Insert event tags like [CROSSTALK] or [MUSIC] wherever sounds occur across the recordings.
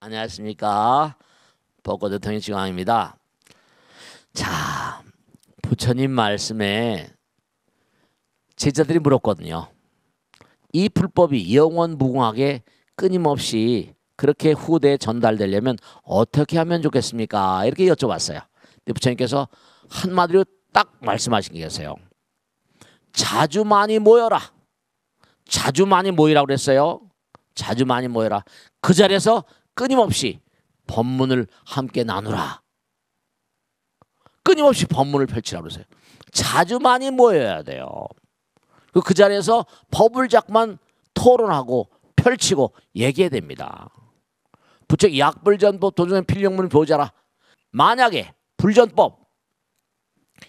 안녕하십니까. 벚꽃 대통령 지광입니다. 자, 부처님 말씀에 제자들이 물었거든요. 이 불법이 영원 무궁하게 끊임없이 그렇게 후대에 전달되려면 어떻게 하면 좋겠습니까? 이렇게 여쭤봤어요. 부처님께서 한마디로 딱 말씀하신 게 계세요. 자주 많이 모여라. 자주 많이 모이라고 그랬어요. 자주 많이 모여라. 그 자리에서 끊임없이 법문을 함께 나누라. 끊임없이 법문을 펼치라고 그러세요. 자주 많이 모여야 돼요. 그 자리에서 법을 자꾸만 토론하고 펼치고 얘기해야 됩니다. 부처 약불전법 도중에 필령문을 보자라. 만약에 불전법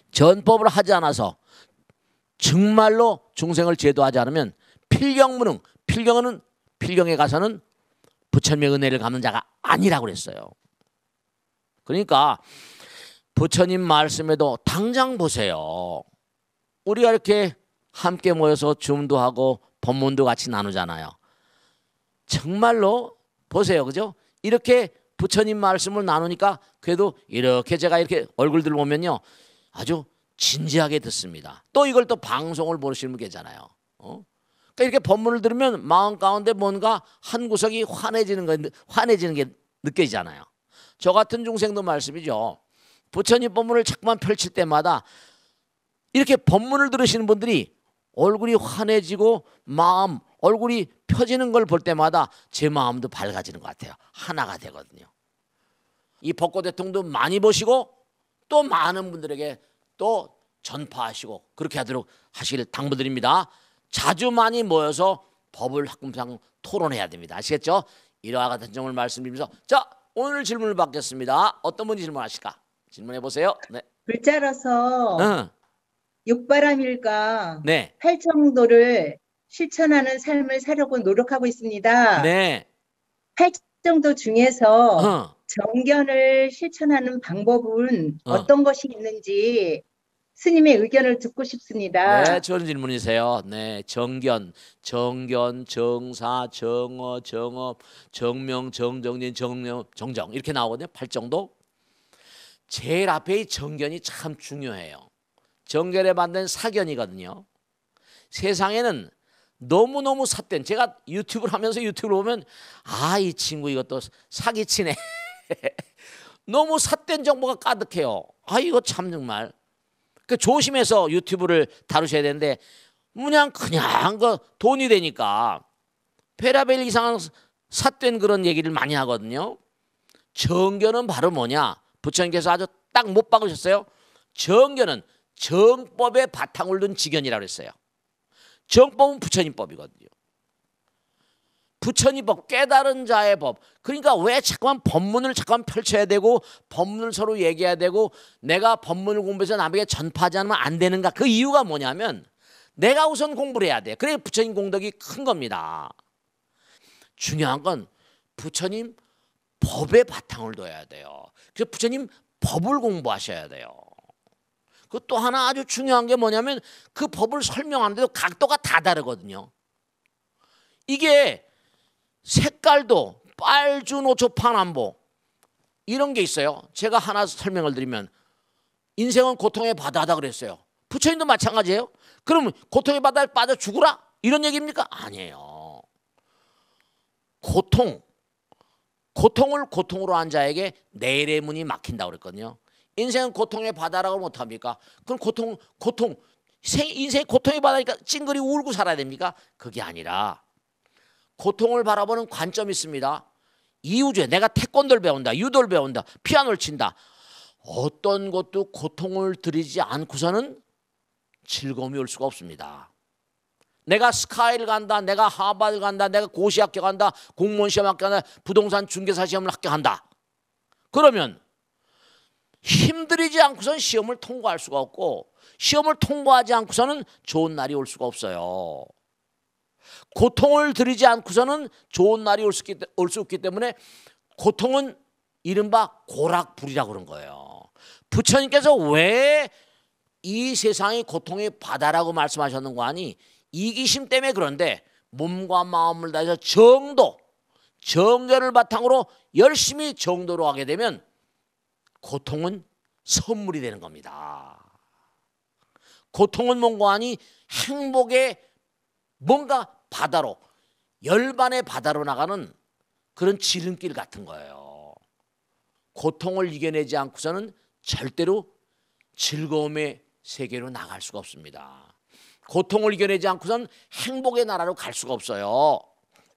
전법을 하지 않아서 정말로 중생을 제도하지 않으면 필경문은 필경은 필경에 가서는 부처님의 은혜를 갚는 자가 아니라고 그랬어요. 그러니까 부처님 말씀에도 당장 보세요. 우리가 이렇게 함께 모여서 줌도 하고 법문도 같이 나누잖아요. 정말로 보세요. 그죠? 이렇게 부처님 말씀을 나누니까 그래도 이렇게 제가 이렇게 얼굴들 보면요. 아주 진지하게 듣습니다. 또 이걸 또 방송을 보시는 분 계잖아요. 어? 그러니까 이렇게 법문을 들으면 마음 가운데 뭔가 한 구석이 환해지는 거 환해지는 게 느껴지잖아요. 저 같은 중생도 말씀이죠. 부처님 법문을 자꾸만 펼칠 때마다 이렇게 법문을 들으시는 분들이 얼굴이 환해지고 마음 얼굴이 펴지는 걸 볼 때마다 제 마음도 밝아지는 것 같아요. 하나가 되거든요. 이 벚꽃 대통도 많이 보시고 또 많은 분들에게 또 전파하시고 그렇게 하도록 하시길 당부드립니다. 자주 많이 모여서 법을 학금상 토론해야 됩니다. 아시겠죠? 이러한 같은 점을 말씀드리면서 자 오늘 질문을 받겠습니다. 어떤 분이 질문하실까? 질문해 보세요. 네. 글자로서 응. 육바람일과 네. 팔정도를 실천하는 삶을 살려고 노력하고 있습니다. 네. 팔정도 중에서 어. 정견을 실천하는 방법은 어. 어떤 것이 있는지 스님의 의견을 듣고 싶습니다. 네, 좋은 질문이세요. 네, 정견, 정견, 정사, 정어, 정업, 정명, 정정진, 정명, 정정 이렇게 나오거든요. 팔정도. 제일 앞에 이 정견이 참 중요해요. 정견에 만든 사견이거든요. 세상에는 너무너무 삿된 제가 유튜브를 하면서 유튜브를 보면 아 이 친구 이것도 사기치네. [LAUGHS] 너무 삿된 정보가 가득해요. 아 이거 참 정말 그 조심해서 유튜브를 다루셔야 되는데 그냥 그냥 그 돈이 되니까 페라벨 이상한 삿된 그런 얘기를 많이 하거든요. 정견은 바로 뭐냐? 부처님께서 아주 딱 못 박으셨어요. 정견은 정법의 바탕을 둔 지견이라고 했어요. 정법은 부처님 법이거든요. 부처님 법, 깨달은 자의 법. 그러니까 왜 자꾸만 법문을 자꾸만 펼쳐야 되고 법문을 서로 얘기해야 되고 내가 법문을 공부해서 남에게 전파하지 않으면 안 되는가? 그 이유가 뭐냐면 내가 우선 공부를 해야 돼. 그래 부처님 공덕이 큰 겁니다. 중요한 건 부처님 법의 바탕을 둬야 돼요. 그래서 부처님 법을 공부하셔야 돼요. 그 또 하나 아주 중요한 게 뭐냐면 그 법을 설명하는데도 각도가 다 다르거든요. 이게 색깔도 빨주 노초 파남보 이런 게 있어요. 제가 하나 설명을 드리면 인생은 고통의 바다다 그랬어요. 부처님도 마찬가지예요. 그럼 고통의 바다에 빠져 죽으라 이런 얘기입니까? 아니에요. 고통 고통을 고통으로 한 자에게 내일의 문이 막힌다고 그랬거든요. 인생은 고통의 바다라고 못 합니까? 그럼 고통 고통 인생 고통의 바다니까 찡그리 울고 살아야 됩니까? 그게 아니라 고통을 바라보는 관점이 있습니다. 이우주에 내가 태권도를 배운다, 유도를 배운다, 피아노를 친다. 어떤 것도 고통을 들이지 않고서는 즐거움이 올 수가 없습니다. 내가 스카이를 간다, 내가 하버드 간다, 내가 고시 합격한다, 공무원 시험 합격한다, 부동산 중개사 시험을 합격한다. 그러면 힘들이지 않고선 시험을 통과할 수가 없고 시험을 통과하지 않고서는 좋은 날이 올 수가 없어요. 고통을 들이지 않고서는 좋은 날이 올 수 없기 때문에 고통은 이른바 고락불이라고 그런 거예요. 부처님께서 왜 이 세상이 고통의 바다라고 말씀하셨는 거 아니? 이기심 때문에 그런데 몸과 마음을 다해서 정도, 정견을 바탕으로 열심히 정도로 하게 되면 고통은 선물이 되는 겁니다. 고통은 뭔가 하니 행복의 뭔가 바다로 열반의 바다로 나가는 그런 지름길 같은 거예요. 고통을 이겨내지 않고서는 절대로 즐거움의 세계로 나갈 수가 없습니다. 고통을 이겨내지 않고선 행복의 나라로 갈 수가 없어요.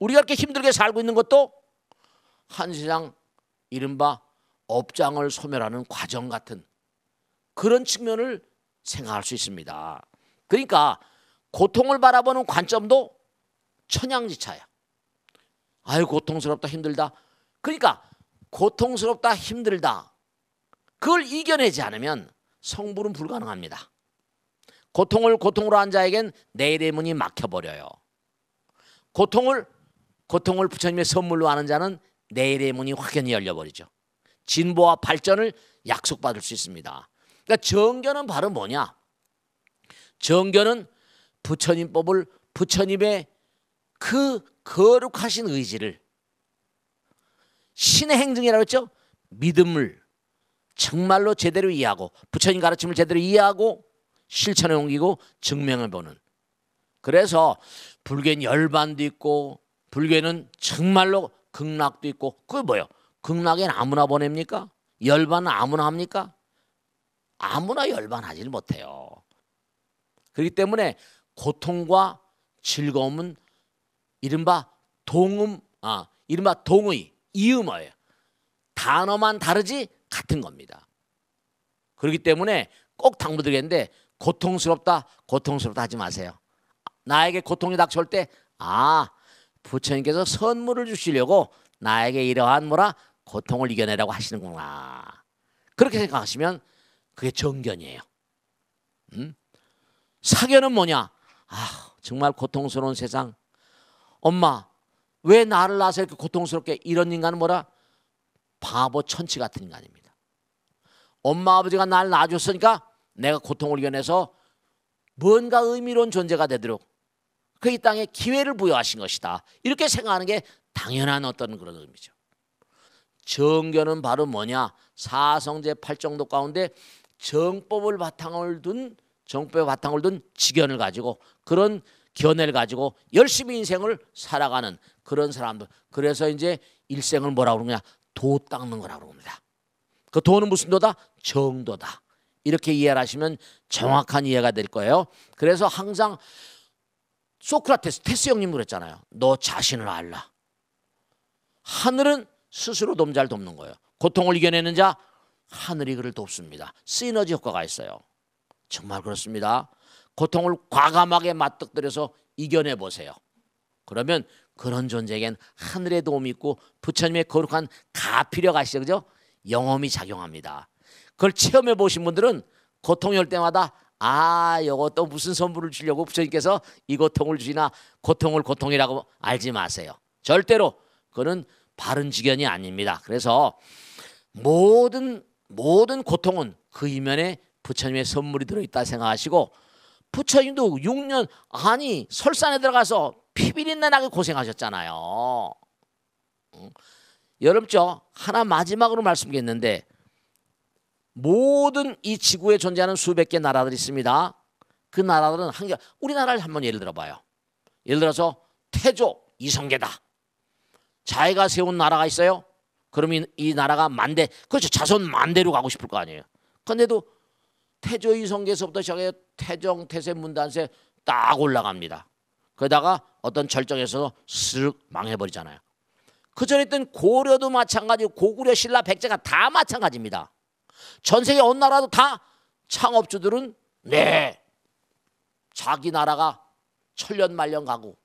우리가 이렇게 힘들게 살고 있는 것도 한 세상 이른바 업장을 소멸하는 과정 같은 그런 측면을 생각할 수 있습니다. 그러니까 고통을 바라보는 관점도 천양지차야. 아유 고통스럽다 힘들다. 그러니까 고통스럽다 힘들다. 그걸 이겨내지 않으면 성불은 불가능합니다. 고통을 고통으로 한 자에겐 내일의 문이 막혀버려요. 고통을 고통을 부처님의 선물로 하는 자는 내일의 문이 확연히 열려버리죠. 진보와 발전을 약속받을 수 있습니다. 그러니까 정견은 바로 뭐냐? 정견은 부처님 법을 부처님의 그 거룩하신 의지를 신의 행정이라고 했죠. 믿음을 정말로 제대로 이해하고 부처님 가르침을 제대로 이해하고 실천에 옮기고 증명을 보는. 그래서 불교는 열반도 있고 불교는 정말로 극락도 있고 그게 뭐예요? 극락엔 아무나 보냅니까? 열반은 아무나 합니까? 아무나 열반하지를 못해요. 그렇기 때문에 고통과 즐거움은 이른바 동음 아 이른바 동의 이음어예요. 단어만 다르지 같은 겁니다. 그렇기 때문에 꼭 당부드리겠는데 고통스럽다 고통스럽다 하지 마세요. 나에게 고통이 닥쳐올 때 아 부처님께서 선물을 주시려고 나에게 이러한 뭐라 고통을 이겨내라고 하시는구나. 그렇게 생각하시면 그게 정견이에요. 음? 사견은 뭐냐? 아 정말 고통스러운 세상. 엄마 왜 나를 낳아서 이렇게 고통스럽게 이런 인간은 뭐라 바보 천치 같은 인간입니다. 엄마 아버지가 날 낳아줬으니까 내가 고통을 이겨내서 뭔가 의미로운 존재가 되도록 그 이 땅에 기회를 부여하신 것이다. 이렇게 생각하는 게 당연한 어떤 그런 의미죠. 정견은 바로 뭐냐? 사성제 팔정도 가운데 정법을 바탕을 둔 정법의 바탕을 둔 지견을 가지고 그런 견해를 가지고 열심히 인생을 살아가는 그런 사람들. 그래서 이제 일생을 뭐라고 그러냐? 도 닦는 거라고 합니다. 그 도는 무슨 도다? 정도다. 이렇게 이해를 하시면 정확한 이해가 될 거예요. 그래서 항상 소크라테스 테스 형님 그랬잖아요. 너 자신을 알라. 하늘은 스스로 놈잘 돕는 거예요. 고통을 이겨내는 자 하늘이 그를 돕습니다. 시너지 효과가 있어요. 정말 그렇습니다. 고통을 과감하게 맞닥뜨려서 이겨내 보세요. 그러면 그런 존재에겐 하늘의 도움이 있고 부처님의 거룩한 가피력 아시죠? 그죠? 영험이 작용합니다. 그걸 체험해 보신 분들은 고통이 올 때마다 아, 또 무슨 선물을 주려고 부처님께서 이 고통을 주시나 고통을 고통이라고 알지 마세요. 절대로 그는 바른 지견이 아닙니다. 그래서 모든 모든 고통은 그 이면에 부처님의 선물이 들어있다 생각하시고 부처님도 6년 아니 설산에 들어가서 피비린내 나게 고생하셨잖아요. 여러분죠 하나 마지막으로 말씀드리겠는데 모든 이 지구에 존재하는 수백 개 나라들이 있습니다. 그 나라들은 한개 우리나라를 한번 예를 들어봐요. 예를 들어서 태조 이성계다. 자기가 세운 나라가 있어요. 그러면 이 나라가 만대 그렇죠 자손 만대로 가고 싶을 거 아니에요. 그런데도 태조 이성계에서부터 시작해 태정 태세 문단세 딱 올라갑니다. 그러다가 어떤 절정에서 쓱 망해버리잖아요. 그 전에 있던 고려도 마찬가지고 고구려 신라 백제가 다 마찬가지입니다. 전 세계 어느 나라도 다 창업주들은 네 자기 나라가 천년 말년 가고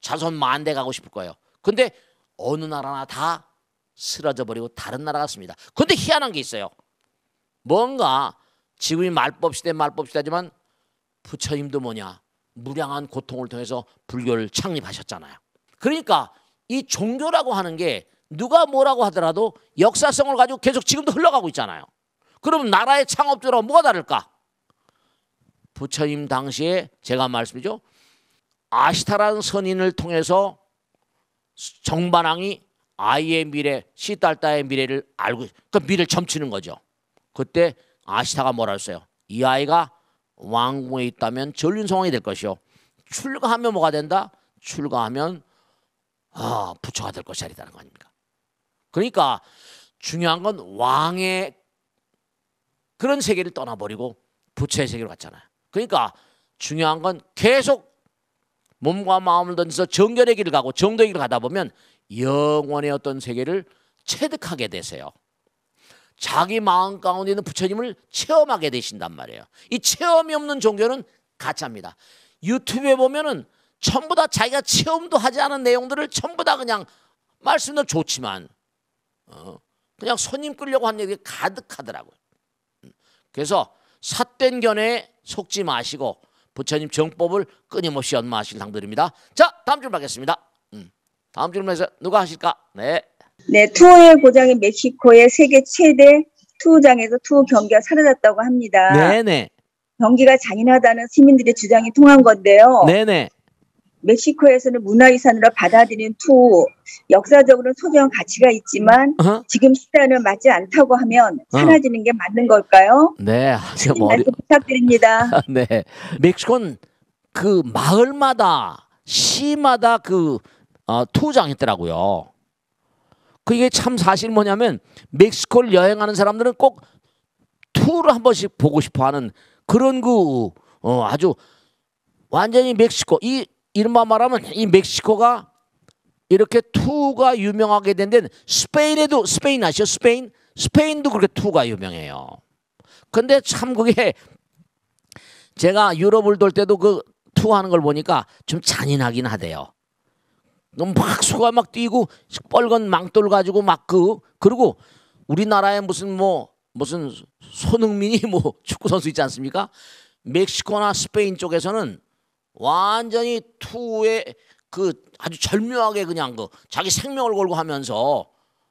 자손 만대 가고 싶을 거예요. 근데 어느 나라나 다 쓰러져 버리고 다른 나라 같습니다. 근데 희한한 게 있어요. 뭔가 지금이 말법 시대 말법 시대지만 부처님도 뭐냐 무량한 고통을 통해서 불교를 창립하셨잖아요. 그러니까 이 종교라고 하는 게 누가 뭐라고 하더라도 역사성을 가지고 계속 지금도 흘러가고 있잖아요. 그럼 나라의 창업주랑 뭐가 다를까? 부처님 당시에 제가 말씀이죠. 아시타라는 선인을 통해서 정반왕이 아이의 미래, 시딸딸의 미래를 알고 그 미래를 점치는 거죠. 그때 아시타가 뭐라 했어요? 이 아이가 왕궁에 있다면 전륜성왕이 될 것이요. 출가하면 뭐가 된다? 출가하면 아, 부처가 될 것이 아니다는 거 아닙니까? 그러니까 중요한 건 왕의 그런 세계를 떠나버리고 부처의 세계로 갔잖아요. 그러니까 중요한 건 계속 몸과 마음을 던져서 정결의 길을 가고 정도의 길을 가다 보면 영원의 어떤 세계를 체득하게 되세요. 자기 마음 가운데 있는 부처님을 체험하게 되신단 말이에요. 이 체험이 없는 종교는 가짜입니다. 유튜브에 보면은 전부 다 자기가 체험도 하지 않은 내용들을 전부 다 그냥 말씀도 좋지만 어, 그냥 손님 끌려고 하는 얘기 가득하더라고요. 음. 그래서 삿된 견해에 속지 마시고 부처님 정법을 끊임없이 연마하실 당들입니다. 자, 다음 질문 하겠습니다. 음, 다음 질문에서 누가 하실까? 네. 네, 투어의 고장인 멕시코의 세계 최대 투어장에서 투어 경기가 사라졌다고 합니다. 네네. 경기가 잔인하다는 시민들의 주장이 통한 건데요. 네네. 멕시코에서는 문화유산으로 받아들인 투어, 역사적으로는 소중한 가치가 있지만 어허. 지금 시대는 맞지 않다고 하면 어. 사라지는 게 맞는 걸까요? 네. 제가 머리. 부탁드립니다. [LAUGHS] 네. 멕시코는 그 마을마다 시마다 그 어, 투장했더라고요. 그게 참 사실 뭐냐면 멕시코를 여행하는 사람들은 꼭 투를 한 번씩 보고 싶어 하는 그런 그 어, 아주 완전히 멕시코 이 이른바 말하면 이 멕시코가 이렇게 투가 유명하게 된 데는 스페인에도 스페인 아시죠? 스페인 스페인도 그렇게 투가 유명해요. 근데 참 그게 제가 유럽을 돌 때도 그 투어하는 걸 보니까 좀 잔인하긴 하대요. 너무 막 소가 막 뛰고 뻘건 망돌 가지고 막 그 그리고 우리나라에 무슨 뭐 무슨 손흥민이 [LAUGHS] 뭐 축구 선수 있지 않습니까? 멕시코나 스페인 쪽에서는 완전히 투에 그 아주 절묘하게 그냥 그 자기 생명을 걸고 하면서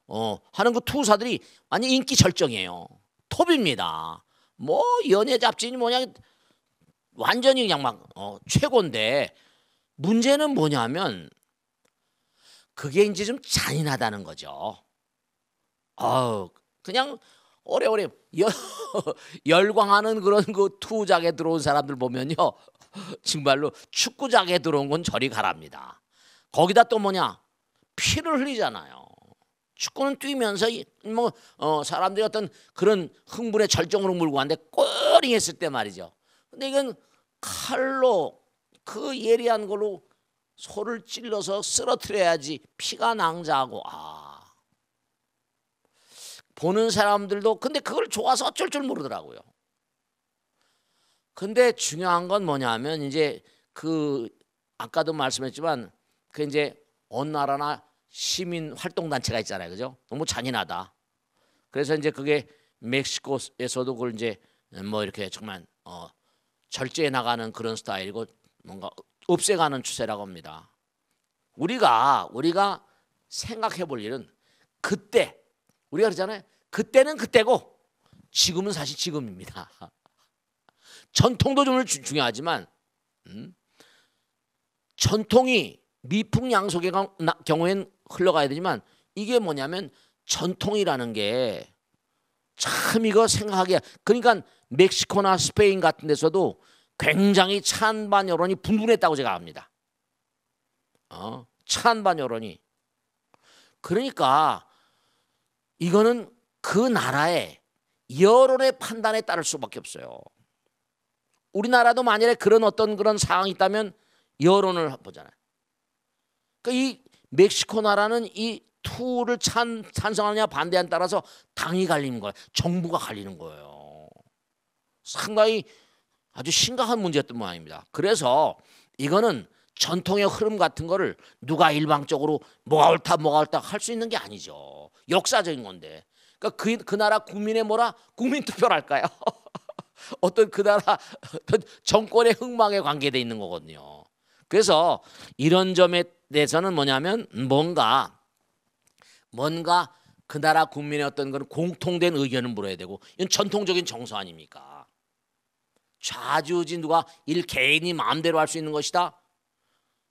어 하는 그 투사들이 완전 인기 절정이에요. 톱입니다. 뭐 연예 잡지니 뭐냐 완전히 그냥 막 어, 최고인데 문제는 뭐냐면 그게 이제 좀 잔인하다는 거죠. 어 그냥 오래오래 여, [LAUGHS] 열광하는 그런 그 투작에 들어온 사람들 보면요 [LAUGHS] 정말로 축구장에 들어온 건 저리 가랍니다. 거기다 또 뭐냐 피를 흘리잖아요. 축구는 뛰면서 이- 뭐 어, 사람들이 어떤 그런 흥분의 절정으로 몰고 가는데 꼬링 했을 때 말이죠. 근데 이건 칼로 그 예리한 걸로 소를 찔러서 쓰러뜨려야지 피가 낭자하고 아 보는 사람들도 근데 그걸 좋아서 어쩔 줄 모르더라고요. 근데 중요한 건 뭐냐면 이제 그 아까도 말씀했지만 그 이제 어느 나라나 시민 활동 단체가 있잖아요, 그죠? 너무 잔인하다. 그래서 이제 그게 멕시코에서도 그걸 이제 뭐 이렇게 정말 어 절제해 나가는 그런 스타일이고 뭔가 없애가는 추세라고 합니다. 우리가 우리가 생각해 볼 일은 그때 우리가 그러잖아요. 그때는 그때고 지금은 사실 지금입니다. [LAUGHS] 전통도 좀 주- 중요하지만 음? 전통이 미풍양속의 경우엔 흘러가야 되지만 이게 뭐냐면 전통이라는 게 참 이거 생각하기야 그러니까 멕시코나 스페인 같은 데서도 굉장히 찬반 여론이 분분했다고 제가 압니다. 어, 찬반 여론이 그러니까 이거는 그 나라의 여론의 판단에 따를 수밖에 없어요. 우리나라도 만약에 그런 어떤 그런 상황이 있다면 여론을 보잖아요. 그러니까 이 멕시코 나라는 이 투를 찬, 찬성하느냐 반대하느냐에 따라서 당이 갈리는 거예요. 정부가 갈리는 거예요. 상당히 아주 심각한 문제였던 모양입니다. 그래서 이거는 전통의 흐름 같은 거를 누가 일방적으로 뭐가 옳다 뭐가 옳다 할 수 있는 게 아니죠. 역사적인 건데. 그러니까 그, 그 나라 국민의 뭐라 국민 투표를 할까요? [LAUGHS] 어떤 그 나라 정권의 흥망에 관계돼 있는 거거든요. 그래서 이런 점에 대해서는 뭐냐면 뭔가 뭔가 그 나라 국민의 어떤 그런 공통된 의견을 물어야 되고 이건 전통적인 정서 아닙니까? 좌지우지 누가 일 개인이 마음대로 할 수 있는 것이다.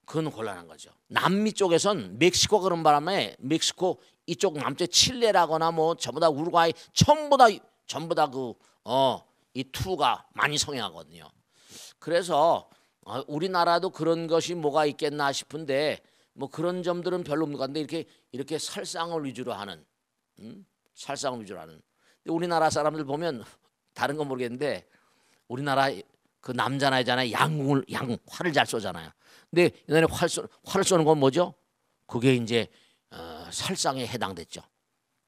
그건 곤란한 거죠. 남미 쪽에선 멕시코 그런 바람에 멕시코 이쪽 남쪽 칠레라거나 뭐 전부 다 우루과이 전부 다 전부 다 그 어 이 투가 많이 성행하거든요. 그래서 어, 우리나라도 그런 것이 뭐가 있겠나 싶은데 뭐 그런 점들은 별로 없는 것 같은데 이렇게 이렇게 살상을 위주로 하는 음? 살상을 위주로 하는 근데 우리나라 사람들 보면 [LAUGHS] 다른 건 모르겠는데 우리나라 그 남자나 여자나 양궁을 양 활을 잘 쏘잖아요. 근데 옛날에 활 쏘, 활을 쏘는 건 뭐죠? 그게 이제 어, 살상에 해당됐죠.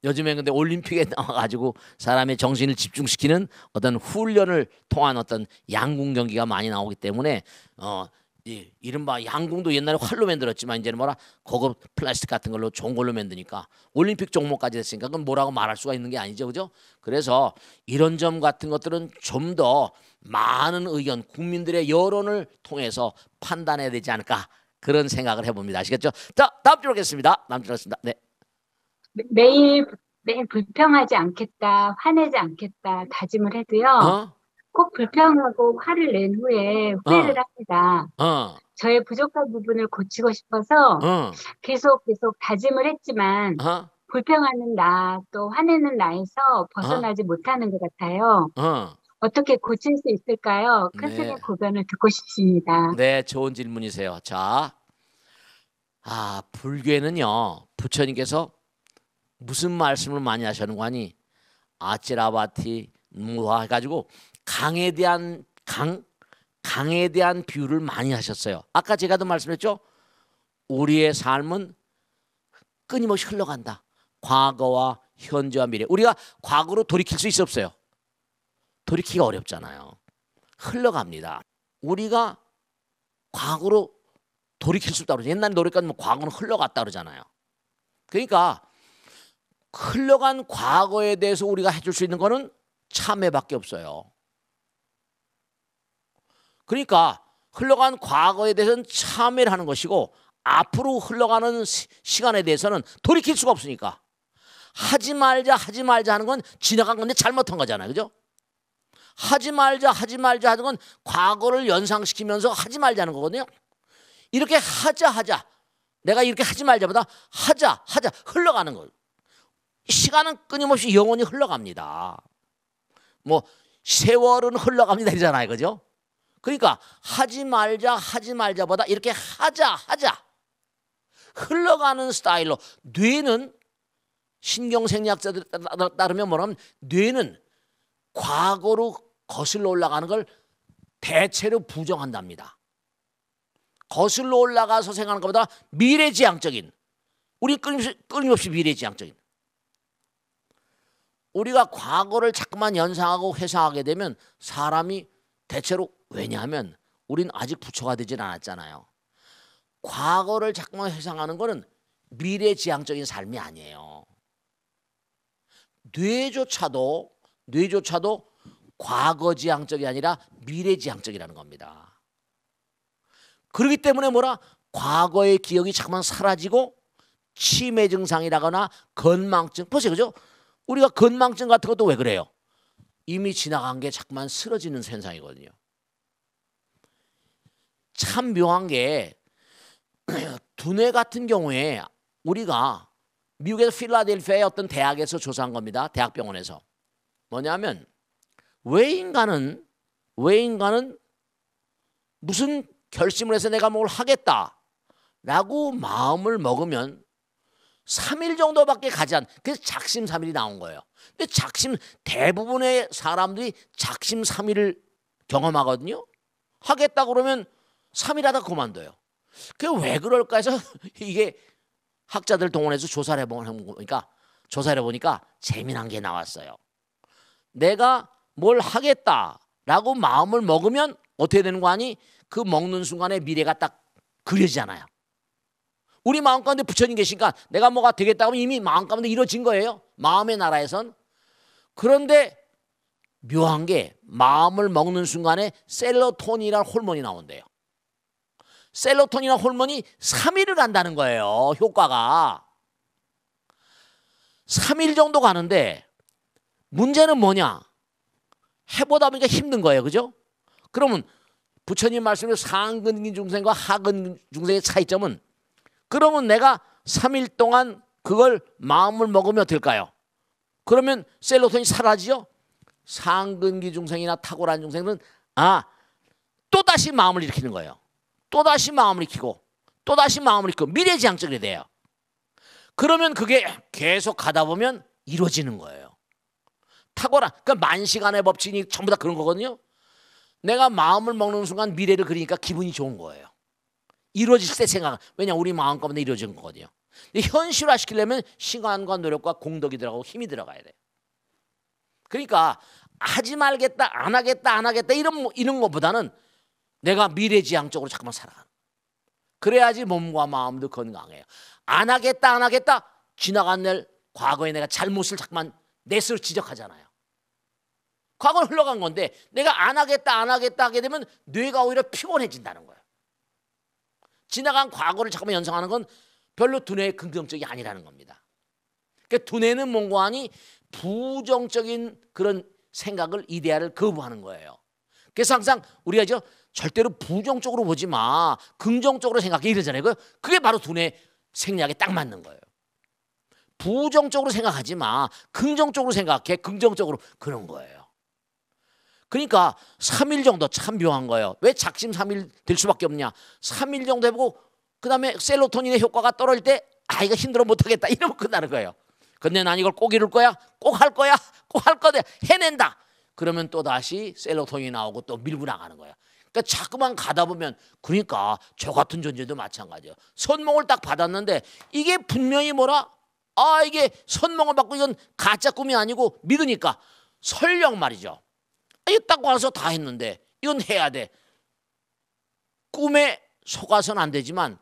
요즘에 근데 올림픽에 [LAUGHS] 나와가지고 사람의 정신을 집중시키는 어떤 훈련을 통한 어떤 양궁 경기가 많이 나오기 때문에 어 이, 이른바 양궁도 옛날에 활로 만들었지만 이제는 뭐라 고급 플라스틱 같은 걸로 좋은 걸로 만드니까 올림픽 종목까지 됐으니까 그건 뭐라고 말할 수가 있는 게 아니죠, 그죠? 그래서 이런 점 같은 것들은 좀 더 많은 의견, 국민들의 여론을 통해서 판단해야 되지 않을까 그런 생각을 해봅니다. 아시겠죠? 자, 다음 주로 겠습니다. 다음 주로 겠습니다. 네. 매- 매일 매일 불평하지 않겠다, 화내지 않겠다 다짐을 해도요. 어? 꼭 불평하고 화를 낸 후에 후회를 합니다. 어, 저의 부족한 부분을 고치고 싶어서 어, 계속 계속 다짐을 했지만 어, 불평하는 나, 또 화내는 나에서 벗어나지 못하는 것 같아요. 어. 어떻게 고칠 수 있을까요? 큰 네. 고변을 듣고 싶습니다. 네, 좋은 질문이세요. 자, 아 불교에는요 부처님께서 무슨 말씀을 많이 하시는 거니 아찌라바티 무화 해가지고 강에 대한 강 강에 대한 비유를 많이 하셨어요. 아까 제가도 말씀했죠. 우리의 삶은 끊임없이 흘러간다. 과거와 현재와 미래. 우리가 과거로 돌이킬 수 있어 없어요. 돌이키기가 어렵잖아요. 흘러갑니다. 우리가 과거로 돌이킬 수 없다 그러죠. 옛날 노래까지 뭐 과거는 흘러갔다 그러잖아요. 그러니까 흘러간 과거에 대해서 우리가 해줄 수 있는 거는 참회밖에 없어요. 그러니까 흘러간 과거에 대해서는 참회를 하는 것이고 앞으로 흘러가는 시, 시간에 대해서는 돌이킬 수가 없으니까 하지 말자 하지 말자 하는 건 지나간 건데 잘못한 거잖아요. 그죠? 하지 말자 하지 말자 하는 건 과거를 연상시키면서 하지 말자는 거거든요. 이렇게 하자 하자 내가 이렇게 하지 말자보다 하자 하자 흘러가는 거예요. 시간은 끊임없이 영원히 흘러갑니다. 뭐 세월은 흘러갑니다 이잖아요. 그죠? 그러니까 하지 말자 하지 말자보다 이렇게 하자 하자 흘러가는 스타일로 뇌는 신경생리학자들 따르면 뭐냐면 뇌는 과거로 거슬러 올라가는 걸 대체로 부정한답니다. 거슬러 올라가서 생각하는 것보다 미래지향적인 우리 끊임없이, 끊임없이 미래지향적인 우리가 과거를 자꾸만 연상하고 회상하게 되면 사람이 대체로 왜냐하면 우린 아직 부처가 되진 않았잖아요. 과거를 자꾸만 회상하는 거는 미래지향적인 삶이 아니에요. 뇌조차도 뇌조차도 과거지향적이 아니라 미래지향적이라는 겁니다. 그렇기 때문에 뭐라 과거의 기억이 자꾸만 사라지고 치매 증상이라거나 건망증 보세요 그죠? 우리가 건망증 같은 것도 왜 그래요? 이미 지나간 게 자꾸만 쓰러지는 현상이거든요. 참 묘한 게 [CLEARS THROAT] 두뇌 같은 경우에 우리가 미국에서 필라델피아의 어떤 대학에서 조사한 겁니다. 대학병원에서 뭐냐면 왜 인간은 왜 인간은 무슨 결심을 해서 내가 뭘 하겠다라고 마음을 먹으면 3일 정도밖에 가지 않. 그래서 작심 3일이 나온 거예요. 근데 작심 대부분의 사람들이 작심 3일을 경험하거든요. 하겠다 그러면 3일 하다 그만둬요. 그게 왜 그럴까 해서 [LAUGHS] 이게 학자들 동원해서 조사를 해보니까 조사를 해보니까 재미난 게 나왔어요. 내가 뭘 하겠다라고 마음을 먹으면 어떻게 되는 거 아니? 그 먹는 순간에 미래가 딱 그려지잖아요. 우리 마음 가운데 부처님 계시니까 내가 뭐가 되겠다 하면 이미 마음 가운데 이루어진 거예요. 마음의 나라에선. 그런데 묘한 게 마음을 먹는 순간에 셀로토닌이라는 호르몬이 나온대요. 셀로토닌이라는 호르몬이 3일을 간다는 거예요. 효과가. 3일 정도 가는데 문제는 뭐냐? 해보다 보니까 힘든 거예요. 그죠? 그러면 부처님 말씀에 상근기 중생과 하근 중생의 차이점은 그러면 내가 3일 동안 그걸 마음을 먹으면 어떨까요? 그러면 셀로톤이 사라지죠? 상근기 중생이나 탁월한 중생은 아 또다시 마음을 일으키는 거예요. 또다시 마음을 일으키고 또다시 마음을 일으키고 미래지향적이 돼요. 그러면 그게 계속 가다 보면 이루어지는 거예요. 탁월한 그러니까 만시간의 법칙이 전부 다 그런 거거든요. 내가 마음을 먹는 순간 미래를 그리니까 기분이 좋은 거예요. 이루어질 때 생각. 왜냐 우리 마음 가운데 이루어진 거거든요. 현실화 시키려면 시간과 노력과 공덕이 들어가고 힘이 들어가야 돼. 그러니까 하지 말겠다, 안 하겠다, 안 하겠다 이런 이런 것보다는 내가 미래지향적으로 잠깐만 살아. 그래야지 몸과 마음도 건강해요. 안 하겠다, 안 하겠다. 지나간 날 과거에 내가 잘못을 자꾸만 내 스스로 지적하잖아요. 과거는 흘러간 건데 내가 안 하겠다, 안 하겠다 하게 되면 뇌가 오히려 피곤해진다는 거예요. 지나간 과거를 잠깐만 연상하는 건 별로 두뇌의 긍정적이 아니라는 겁니다. 그러니까 두뇌는 뭔고하니 부정적인 그런 생각을 이데아를 거부하는 거예요. 그래서 항상 우리가 저 절대로 부정적으로 보지 마. 긍정적으로 생각해 이러잖아요. 그- 그게 바로 두뇌 생략에 딱 맞는 거예요. 부정적으로 생각하지 마. 긍정적으로 생각해. 긍정적으로 그런 거예요. 그러니까 3일 정도 참 묘한 거예요. 왜 작심 3일 될 수밖에 없냐? 3일 정도 해보고 그다음에 셀로토닌의 효과가 떨어질 때 아 이거 힘들어 못하겠다 이러면 끝나는 거예요. 근데 난 이걸 꼭 이룰 거야, 꼭 할 거야, 꼭 할 거야 해낸다. 그러면 또 다시 셀로토닌이 나오고 또 밀고 나가는 거야. 그러니까 자꾸만 가다 보면 그러니까 저 같은 존재도 마찬가지예요. 선몽을 딱 받았는데 이게 분명히 뭐라 아 이게 선몽을 받고 이건 가짜 꿈이 아니고 믿으니까 설령 말이죠. 이거 딱 와서 다 했는데 이건 해야 돼. 꿈에 속아서는 안 되지만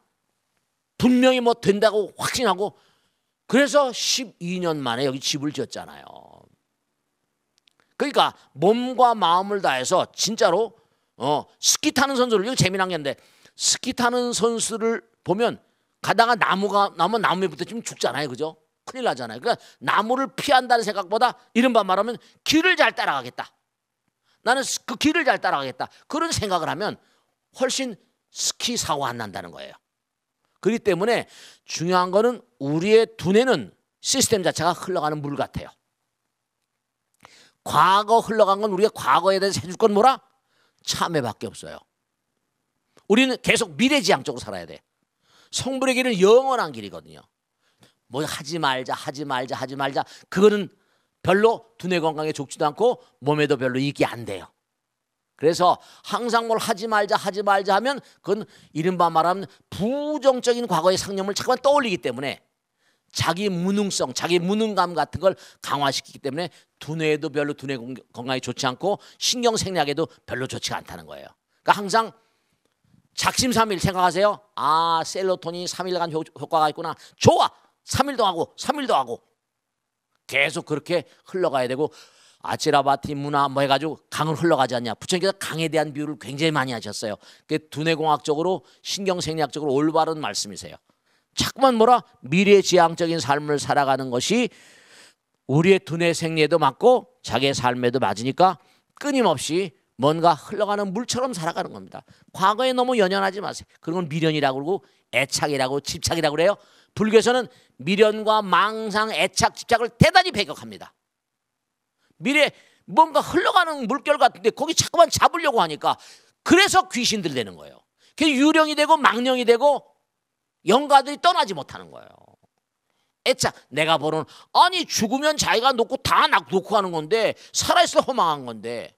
분명히 뭐 된다고 확신하고 그래서 12년 만에 여기 집을 지었잖아요. 그러니까 몸과 마음을 다해서 진짜로 어 스키 타는 선수를 이거 재미난 게 있는데 스키 타는 선수를 보면 가다가 나무가 나면 나무에 붙어지면 죽잖아요. 그죠? 큰일 나잖아요. 그러니까 나무를 피한다는 생각보다 이른바 말하면 길을 잘 따라가겠다. 나는 스- 그 길을 잘 따라가겠다. 그런 생각을 하면 훨씬 스키 사고 안 난다는 거예요. 그렇기 때문에 중요한 거는 우리의 두뇌는 시스템 자체가 흘러가는 물 같아요. 과거 흘러간 건 우리가 과거에 대해서 해줄 건 뭐라? 참회밖에 없어요. 우리는 계속 미래지향적으로 살아야 돼. 성불의 길은 영원한 길이거든요. 뭐 하지 말자, 하지 말자, 하지 말자. 그거는 별로 두뇌 건강에 좋지도 않고 몸에도 별로 이익이 안 돼요. 그래서 항상 뭘 하지 말자, 하지 말자 하면 그건 이른바 말하면 부정적인 과거의 상념을 잠깐 떠올리기 때문에 자기 무능성, 자기 무능감 같은 걸 강화시키기 때문에 두뇌에도 별로 두뇌 공- 건강에 좋지 않고 신경 생략에도 별로 좋지가 않다는 거예요. 그러니까 항상 작심삼일 생각하세요. 아, 셀로토닌 3일간 효, 효과가 있구나. 좋아. 3일도 하고 3일도 하고 계속 그렇게 흘러가야 되고 아치라바티 문화 뭐 해가지고 강을 흘러가지 않냐. 부처님께서 강에 대한 비유를 굉장히 많이 하셨어요. 그 두뇌공학적으로 신경생리학적으로 올바른 말씀이세요. 자꾸만 뭐라 미래지향적인 삶을 살아가는 것이 우리의 두뇌 생리에도 맞고 자기의 삶에도 맞으니까 끊임없이 뭔가 흘러가는 물처럼 살아가는 겁니다. 과거에 너무 연연하지 마세요. 그런 건 미련이라고 그러고 애착이라고 집착이라고 그래요. 불교에서는 미련과 망상, 애착, 집착을 대단히 배격합니다. 미래 뭔가 흘러가는 물결 같은데 거기 자꾸만 잡으려고 하니까 그래서 귀신들이 되는 거예요. 그 유령이 되고 망령이 되고 영가들이 떠나지 못하는 거예요. 애착 내가 보는 아니 죽으면 자기가 놓고 다 놔- 놓고 하는 건데 살아있어 허망한 건데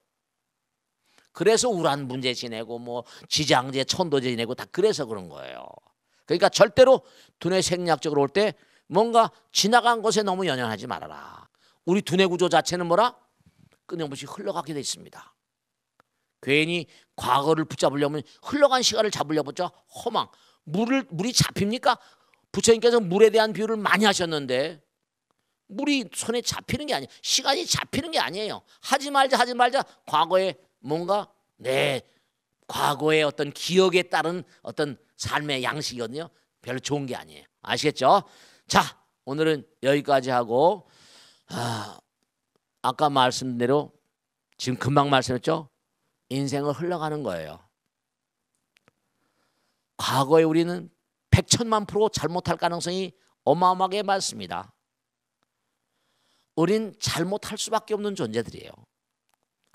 그래서 우란 문제 지내고 뭐 지장제 천도제 지내고 다 그래서 그런 거예요. 그러니까 절대로 두뇌 생략적으로 올 때 뭔가 지나간 것에 너무 연연하지 말아라. 우리 두뇌 구조 자체는 뭐라 끊임없이 흘러가게 돼 있습니다. 괜히 과거를 붙잡으려면 흘러간 시간을 잡으려보자 허망. 물을 물이 잡힙니까? 부처님께서 물에 대한 비유를 많이 하셨는데 물이 손에 잡히는 게 아니에요. 시간이 잡히는 게 아니에요. 하지 말자 하지 말자 과거에 뭔가 내 과거의 어떤 기억에 따른 어떤 삶의 양식이거든요. 별로 좋은 게 아니에요. 아시겠죠? 자, 오늘은 여기까지 하고 아, 아까 말씀대로 지금 금방 말씀했죠? 인생을 흘러가는 거예요. 과거에 우리는 백천만 프로 잘못할 가능성이 어마어마하게 많습니다. 우린 잘못할 수밖에 없는 존재들이에요.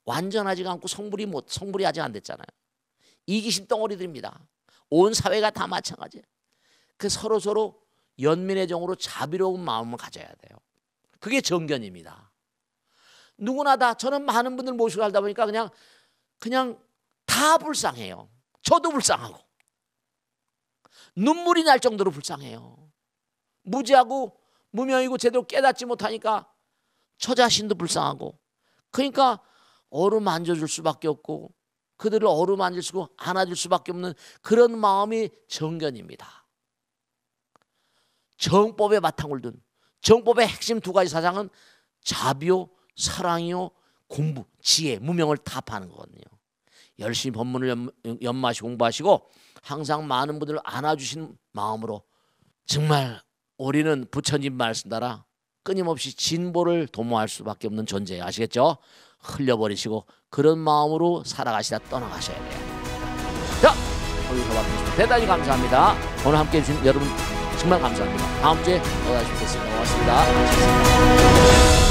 완전하지가 않고 성불이 못 성불이 아직 안 됐잖아요. 이기심 덩어리들입니다. 온 사회가 다 마찬가지예요. 그 서로 서로 연민의 정으로 자비로운 마음을 가져야 돼요. 그게 정견입니다. 누구나 다 저는 많은 분들 모시고 살다 보니까 그냥 그냥 다 불쌍해요. 저도 불쌍하고 눈물이 날 정도로 불쌍해요. 무지하고 무명이고 제대로 깨닫지 못하니까 저 자신도 불쌍하고 그러니까 어루 만져줄 수밖에 없고 그들을 어루만질 수고 안아줄 수밖에 없는 그런 마음이 정견입니다. 정법의 바탕을 둔 정법의 핵심 두 가지 사상은 자비요, 사랑이요, 공부, 지혜, 무명을 타파하는 거거든요. 열심히 법문을 연, 연마시 공부하시고 항상 많은 분들을 안아주신 마음으로 정말 우리는 부처님 말씀 따라 끊임없이 진보를 도모할 수밖에 없는 존재예요. 아시겠죠? 흘려버리시고 그런 마음으로 살아가시다 떠나가셔야 돼요. 자, 오늘 뵙겠습니다. 대단히 감사합니다. 오늘 함께해 주신 여러분 정말 감사합니다. 다음 주에 또 다시 뵙겠습니다. 고맙습니다. 감사합니다.